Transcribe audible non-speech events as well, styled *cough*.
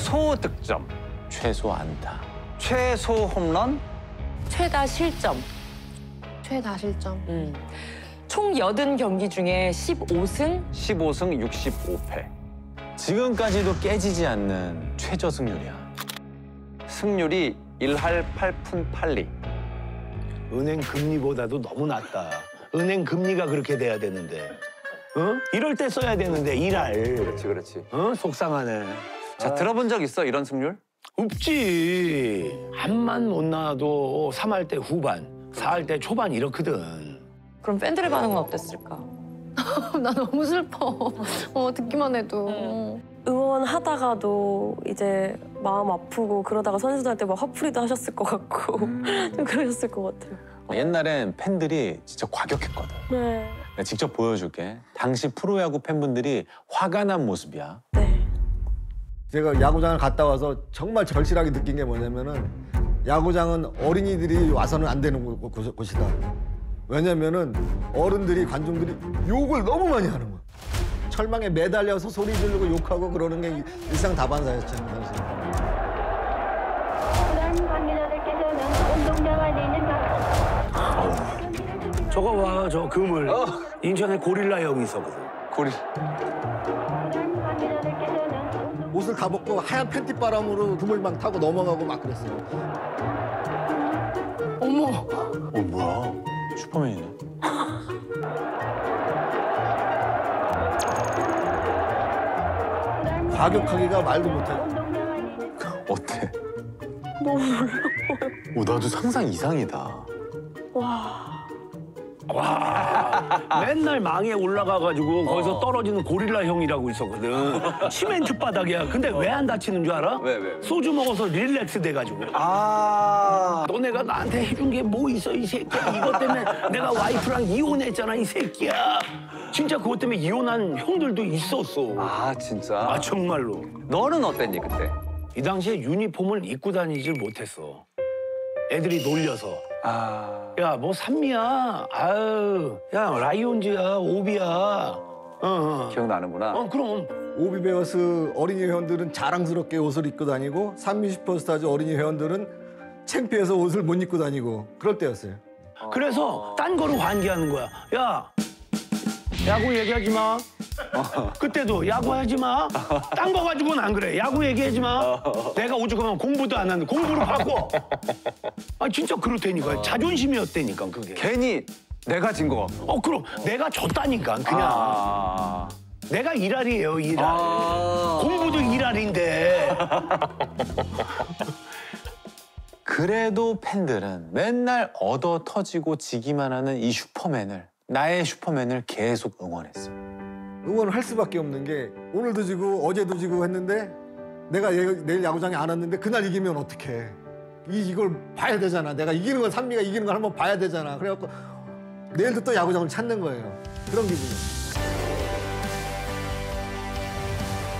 최소 득점, 최소 안타. 최소 홈런, 최다 실점. 최다 실점. 음. 총 80경기 중에 15승, 15승 65패. 지금까지도 깨지지 않는 최저 승률이야. 승률이 1할 8푼 8리. 은행 금리보다도 너무 낮다. 은행 금리가 그렇게 돼야 되는데. 어? 이럴 때 써야 되는데 일할. 그렇지, 그렇지. 어? 속상하네. 자, 들어본 적 있어, 이런 승률? 없지. 한만 못 나와도 3할 때 후반, 4할 때 초반 이렇거든. 그럼 팬들의 반응은 어땠을까? *laughs* 나 너무 슬퍼. 어, 듣기만 해도. 음. 응원하다가도 이제 마음 아프고 그러다가 선수들한테 막 화풀이도 하셨을 것 같고 *laughs* 좀 그러셨을 것 같아요. 옛날엔 팬들이 진짜 과격했거든. 네. 내가 직접 보여줄게. 당시 프로야구 팬분들이 화가 난 모습이야. 네. 제가 야구장을 갔다 와서 정말 절실하게 느낀 게 뭐냐면은 야구장은 어린이들이 와서는 안 되는 곳- 곳- 곳이다. 왜냐면은 어른들이 관중들이 욕을 너무 많이 하는 거야. 철망에 매달려서 소리 지르고 욕하고 그러는 게 일상 내는 각 저거 봐, 저 그물. 인천에 고릴라 형이 있었거든. 고리. 옷을 다 벗고 하얀 팬티 바람으로 그물망 타고 넘어가고 막 그랬어요. 어머. 어, 뭐야? 슈퍼맨이네. 과격하기가 말도 못해. 어때? 너무 놀라워요. 오, 나도 상상 이상이다. 와, 맨날 망에 올라가가지고 거기서 떨어지는 고릴라 형이라고 있었거든. 시멘트 바닥이야. 근데 왜 안 다치는 줄 알아? 왜, 왜, 왜? 소주 먹어서 릴렉스 돼가지고. 아. 너네가 나한테 해준 게 뭐 있어 이 새끼야. 이것 때문에 내가 와이프랑 이혼했잖아 이 새끼야. 진짜 그것 때문에 이혼한 형들도 있었어. 아, 진짜? 아 정말로. 너는 어땠니, 그때? 이 당시에 유니폼을 입고 다니질 못했어. 애들이 놀려서. 아. 야, 뭐 산미야. 아유, 야, 라이온즈야, 오비야. 어, 어. 기억나는구나. 어, 그럼. 오비베어스 어린이 회원들은 자랑스럽게 옷을 입고 다니고 산미 슈퍼스타즈 어린이 회원들은 창피해서 옷을 못 입고 다니고 그럴 때였어요. 그래서 딴 거로 환기하는 거야. 야, 야구 얘기하지 마. 그때도 야구하지 마. 딴 거 가지고는 안 그래. 야구 얘기하지 마. 내가 오죽하면 공부도 안 하는데 공부로 바꿔. 아, 진짜 그렇다니까. 자존심이었다니까, 그게. 괜히 내가 진 거. 어, 그럼 내가 졌다니까, 그냥. 아. 내가 일할이에요, 일할. 아. 공부도 일할인데. 그래도 팬들은 맨날 얻어 터지고 지기만 하는 이 슈퍼맨을 나의 슈퍼맨을 계속 응원했어. 응원을 할 수밖에 없는 게 오늘도 지고 어제도 지고 했는데 내가 얘- 내일 야구장에 안 왔는데 그날 이기면 어떡해. 이, 이걸 봐야 되잖아. 내가 이기는 걸 산미가 이기는 걸 한번 봐야 되잖아. 그래갖고 내일도 또 야구장을 찾는 거예요. 그런 기분이에요.